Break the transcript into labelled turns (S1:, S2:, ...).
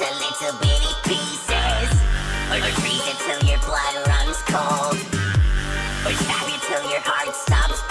S1: into little bitty pieces. Or freeze it till your blood runs cold. Or stab you till your heart stops